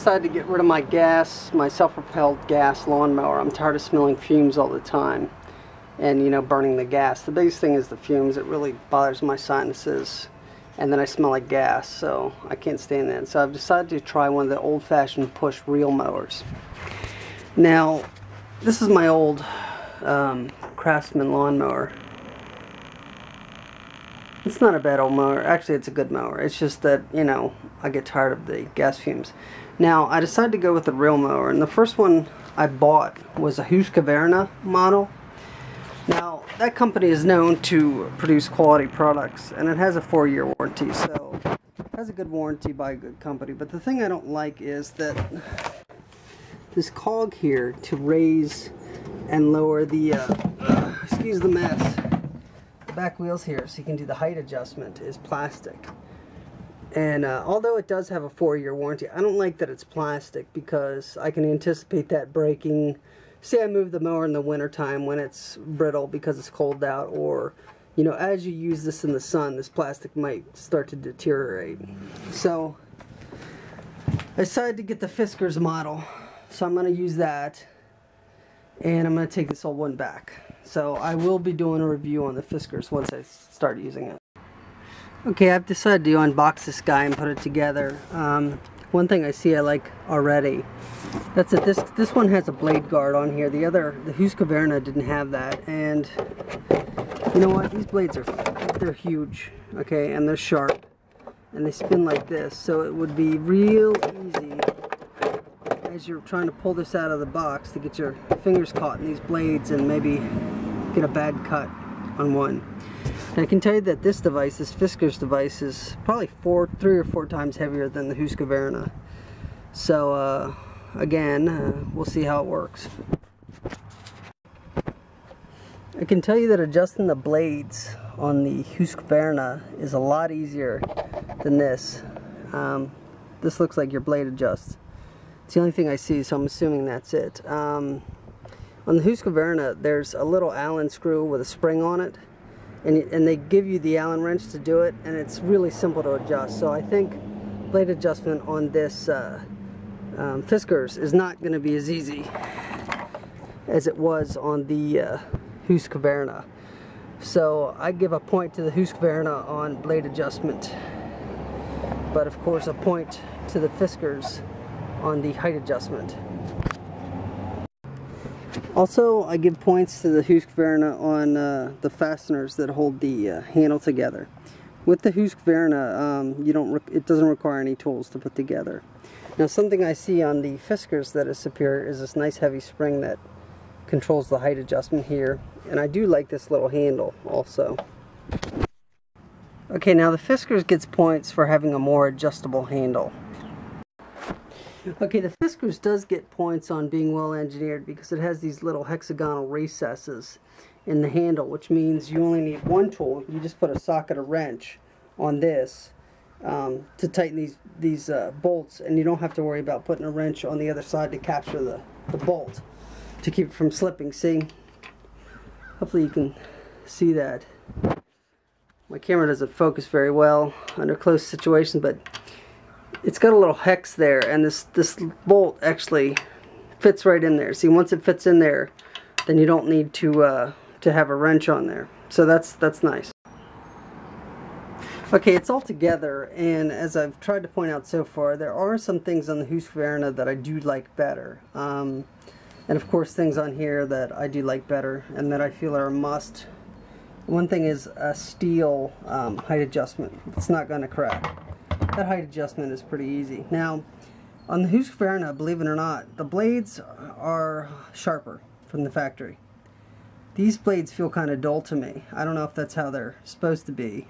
Decided to get rid of my gas, my self-propelled gas lawnmower. I'm tired of smelling fumes all the time and you know burning the gas. The biggest thing is the fumes. It really bothers my sinuses and then I smell like gas so I can't stand that. So I've decided to try one of the old-fashioned push reel mowers. Now this is my old um, Craftsman lawnmower. It's not a bad old mower. Actually, it's a good mower. It's just that, you know, I get tired of the gas fumes. Now, I decided to go with the reel mower, and the first one I bought was a Husqvarna model. Now, that company is known to produce quality products, and it has a four-year warranty, so it has a good warranty by a good company. But the thing I don't like is that this cog here to raise and lower the, uh, excuse the mess, the back wheels here so you can do the height adjustment is plastic. And uh, although it does have a four-year warranty, I don't like that it's plastic because I can anticipate that breaking. Say I move the mower in the wintertime when it's brittle because it's cold out or you know as you use this in the sun this plastic might start to deteriorate. So I decided to get the Fiskars model so I'm going to use that and I'm going to take this old one back. So I will be doing a review on the Fiskars once I start using it. Okay, I've decided to unbox this guy and put it together. Um, one thing I see I like already, that's it. This this one has a blade guard on here. The other, the Husqvarna didn't have that. And you know what? These blades are they're huge. Okay, and they're sharp, and they spin like this. So it would be real easy as you're trying to pull this out of the box to get your fingers caught in these blades and maybe get a bad cut on one. I can tell you that this device, this Fiskars device, is probably four, three or four times heavier than the Husqvarna. So uh, again, uh, we'll see how it works. I can tell you that adjusting the blades on the Husqvarna is a lot easier than this. Um, this looks like your blade adjusts. It's the only thing I see, so I'm assuming that's it. Um, on the Husqvarna, there's a little Allen screw with a spring on it, and, and they give you the Allen wrench to do it, and it's really simple to adjust. So I think blade adjustment on this uh, um, Fiskars is not going to be as easy as it was on the uh, Husqvarna. So I give a point to the Husqvarna on blade adjustment, but of course a point to the Fiskars on the height adjustment. Also, I give points to the Husqvarna on uh, the fasteners that hold the uh, handle together. With the Husqvarna, um, you don't it doesn't require any tools to put together. Now, something I see on the Fiskars that is superior is this nice heavy spring that controls the height adjustment here. And I do like this little handle also. Okay, now the Fiskars gets points for having a more adjustable handle. Okay, the Fiskars does get points on being well engineered because it has these little hexagonal recesses in the handle, which means you only need one tool. You just put a socket or wrench on this um, to tighten these these uh, bolts, and you don't have to worry about putting a wrench on the other side to capture the, the bolt to keep it from slipping. See? Hopefully you can see that. My camera doesn't focus very well under close situations, but it's got a little hex there and this this bolt actually fits right in there. See once it fits in there then you don't need to uh, to have a wrench on there. So that's that's nice. Okay it's all together and as I've tried to point out so far there are some things on the Husqvarna that I do like better. Um, and of course things on here that I do like better and that I feel are a must. One thing is a steel um, height adjustment. It's not going to crack that height adjustment is pretty easy. Now, on the Husqvarna, believe it or not, the blades are sharper from the factory. These blades feel kind of dull to me. I don't know if that's how they're supposed to be.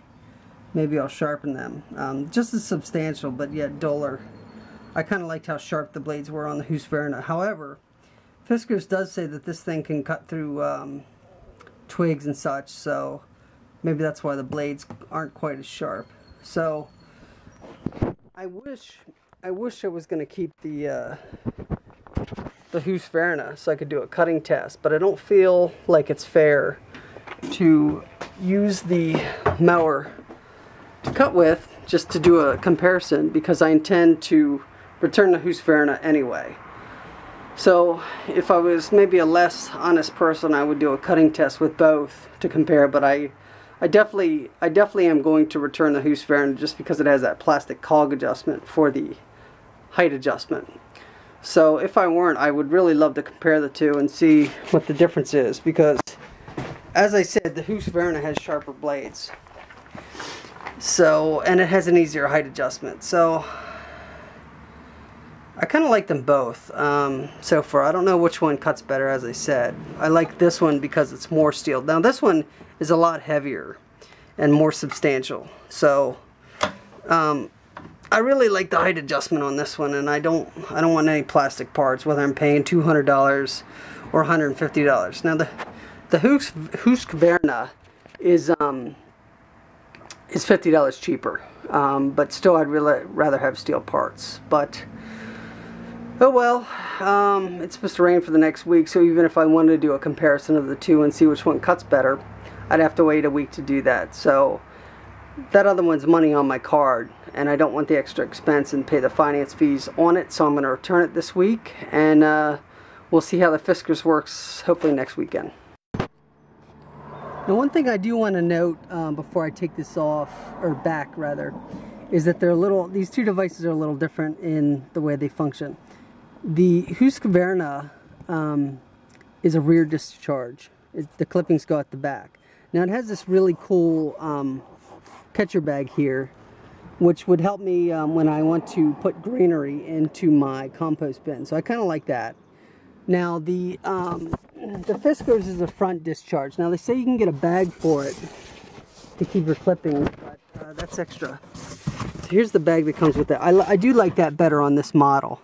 Maybe I'll sharpen them. Um, just as substantial, but yet duller. I kind of liked how sharp the blades were on the Husqvarna. However, Fiskars does say that this thing can cut through um, twigs and such, so maybe that's why the blades aren't quite as sharp. So, I wish I wish I was going to keep the uh, the Husqvarna so I could do a cutting test, but I don't feel like it's fair to use the mower to cut with just to do a comparison because I intend to return the Husqvarna anyway. So if I was maybe a less honest person, I would do a cutting test with both to compare. But I, I definitely, I definitely am going to return the Husqvarna just because it has that plastic cog adjustment for the height adjustment. So if I weren't, I would really love to compare the two and see what the difference is because, as I said, the Husqvarna has sharper blades. So, and it has an easier height adjustment. So, I kind of like them both um, so far. I don't know which one cuts better, as I said. I like this one because it's more steel. Now, this one is a lot heavier and more substantial. So, um, I really like the height adjustment on this one, and I don't, I don't want any plastic parts, whether I'm paying $200 or $150. Now, the the Husqvarna is um, is $50 cheaper, um, but still, I'd really rather have steel parts. But Oh well, um, it's supposed to rain for the next week, so even if I wanted to do a comparison of the two and see which one cuts better, I'd have to wait a week to do that. So that other one's money on my card, and I don't want the extra expense and pay the finance fees on it, so I'm going to return it this week, and uh, we'll see how the Fiskars works hopefully next weekend. Now one thing I do want to note um, before I take this off, or back rather, is that they're a little, these two devices are a little different in the way they function. The Husqvarna um, is a rear discharge. It, the clippings go at the back. Now it has this really cool um, catcher bag here which would help me um, when I want to put greenery into my compost bin. So I kind of like that. Now the um, the Fiskars is a front discharge. Now they say you can get a bag for it to keep your clippings, but uh, that's extra. So here's the bag that comes with it. I, I do like that better on this model.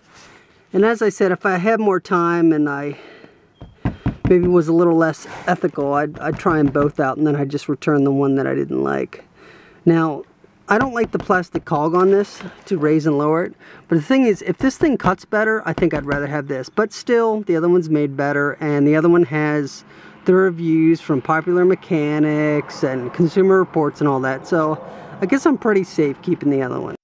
And as I said, if I had more time and I maybe was a little less ethical, I'd, I'd try them both out and then I'd just return the one that I didn't like. Now, I don't like the plastic cog on this to raise and lower it. But the thing is, if this thing cuts better, I think I'd rather have this. But still, the other one's made better and the other one has the reviews from popular mechanics and consumer reports and all that. So I guess I'm pretty safe keeping the other one.